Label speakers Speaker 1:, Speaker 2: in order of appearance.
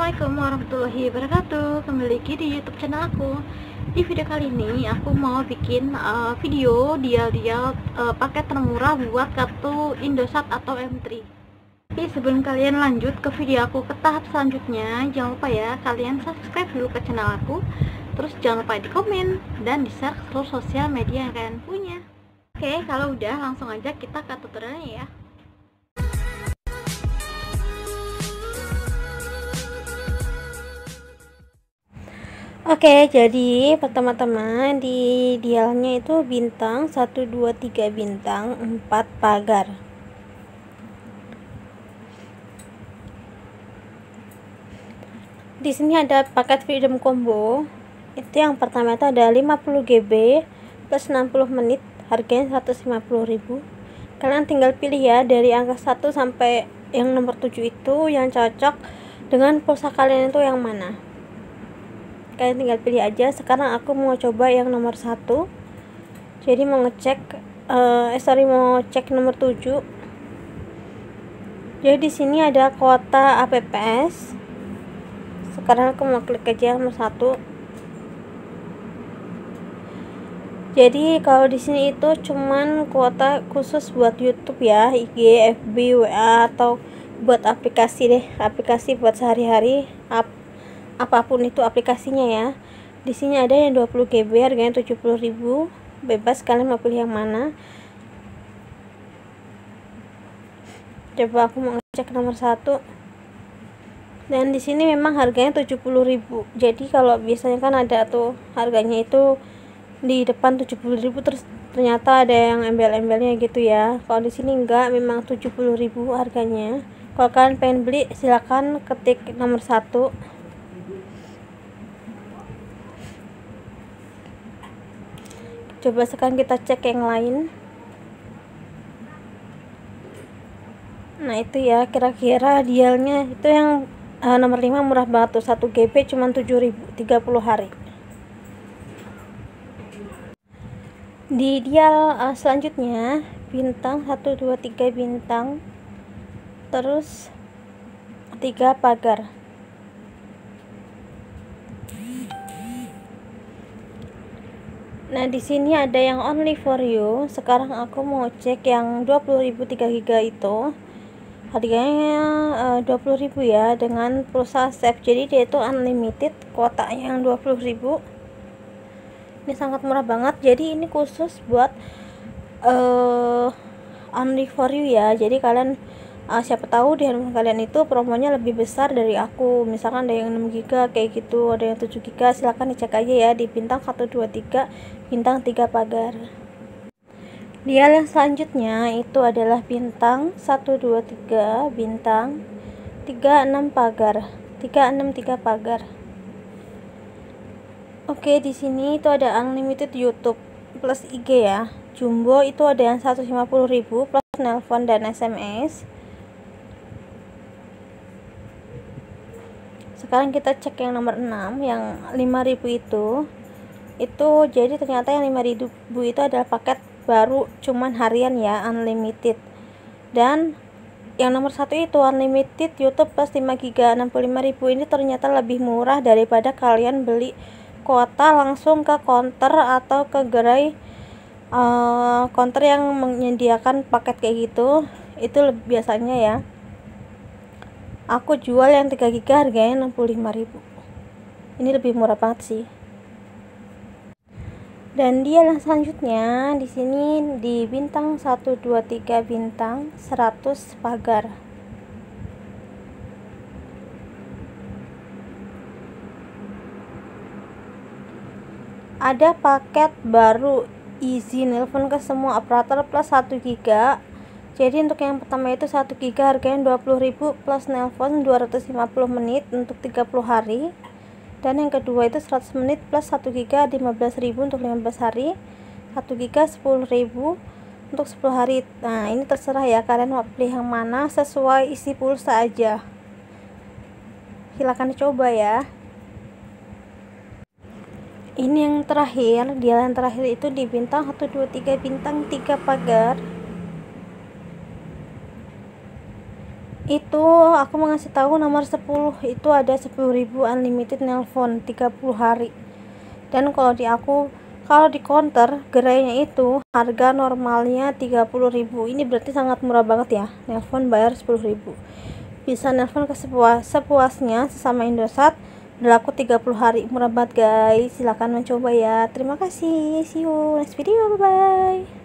Speaker 1: Assalamualaikum warahmatullahi wabarakatuh. Kembali lagi di youtube channel aku. Di video kali ini aku mau bikin uh, video dia-dia uh, paket termurah buat kartu Indosat atau M3 Tapi sebelum kalian lanjut ke video aku ke tahap selanjutnya Jangan lupa ya kalian subscribe dulu ke channel aku. Terus jangan lupa di komen dan di share ke seluruh sosial media yang kalian punya. Oke kalau udah langsung aja kita ke tutorialnya ya Oke, jadi pertama-tama di dialnya itu bintang 1 2 3 bintang 4 pagar. Di sini ada paket Freedom Combo. Itu yang pertama itu ada 50 GB plus 60 menit, harganya 150.000. Kalian tinggal pilih ya dari angka 1 sampai yang nomor 7 itu yang cocok dengan pulsa kalian itu yang mana kalian tinggal pilih aja. Sekarang aku mau coba yang nomor satu. Jadi mau ngecek uh, eh sorry mau cek nomor 7 jadi di sini ada kuota APPS sekarang aku mau klik aja nomor satu. Jadi kalau di sini itu cuman kuota khusus buat YouTube ya IG, FB, WA atau buat aplikasi deh aplikasi buat sehari-hari apa pun itu aplikasinya ya. Di sini ada yang 20 GB harganya 70.000 bebas kalian mau pilih yang mana. Coba aku mau ngecek nomor satu. Dan di sini memang harganya 70.000 jadi kalau biasanya kan ada tuh harganya itu di depan 70.000 terus ternyata ada yang embel-embelnya gitu ya. Kalau di sini enggak memang 70.000 harganya. Kalau kalian pengen beli silahkan ketik nomor satu coba sekarang kita cek yang lain. Nah itu ya kira-kira dialnya itu yang uh, nomor 5 murah banget tuh. 1 GB cuma 7000 30 hari. Di dial uh, selanjutnya bintang 1 2 3 bintang. Terus 3 pagar Nah, di sini ada yang only for you. Sekarang aku mau cek yang 20.000 3 GB itu. Harganya uh, eh, 20.000 ya dengan pulsa save. Jadi dia itu unlimited kuota yang 20.000. Ini sangat murah banget. Jadi ini khusus buat uh, only for you ya. Jadi kalian uh, siapa tahu di handphone kalian itu promonya lebih besar dari aku. Misalkan ada yang 6 GB kayak gitu. Ada yang 7 GB silahkan dicek aja ya di bintang 123 bintang 3 pagar. Dial yang selanjutnya itu adalah bintang 123 bintang 36 pagar. 363 pagar. Oke di sini itu ada unlimited YouTube plus IG ya. Jumbo itu ada yang 150.000 plus nelpon dan SMS sekarang kita cek yang nomor 6 yang 5000 itu. Itu jadi ternyata yang 5000 itu adalah paket baru cuman harian ya unlimited. Dan yang nomor satu itu unlimited YouTube plus 5 GB 65000 ini ternyata lebih murah daripada kalian beli kuota langsung ke counter atau ke gerai uh, counter yang menyediakan paket kayak gitu. Itu biasanya ya aku jual yang 3 GB harganya 65.000 ini lebih murah banget sih. Dan dia selanjutnya di sini di bintang 1 2 3 bintang 100 pagar. Ada paket baru easy nelpon ke semua operator plus 1 GB jadi untuk yang pertama itu 1 GB harganya 20.000 plus nelpon 250 menit untuk 30 hari. Dan yang kedua itu 100 menit plus 1 GB 15.000 untuk 15 hari. 1 GB 10.000 untuk 10 hari. Nah ini terserah ya kalian mau pilih yang mana sesuai isi pulsa aja. Silahkan dicoba ya. Ini yang terakhir dia yang terakhir itu di bintang 1 2 3 bintang 3 pagar itu aku mau ngasih tahu nomor 10 itu ada 10.000 unlimited nelpon 30 hari. Dan kalau di aku kalau di counter gerainya itu harga normalnya 30.000 ini berarti sangat murah banget ya nelpon bayar 10.000 bisa nelpon ke sepuas, sepuasnya sesama Indosat berlaku 30 hari. Murah banget guys. Silahkan mencoba ya. Terima kasih. See you next video. Bye bye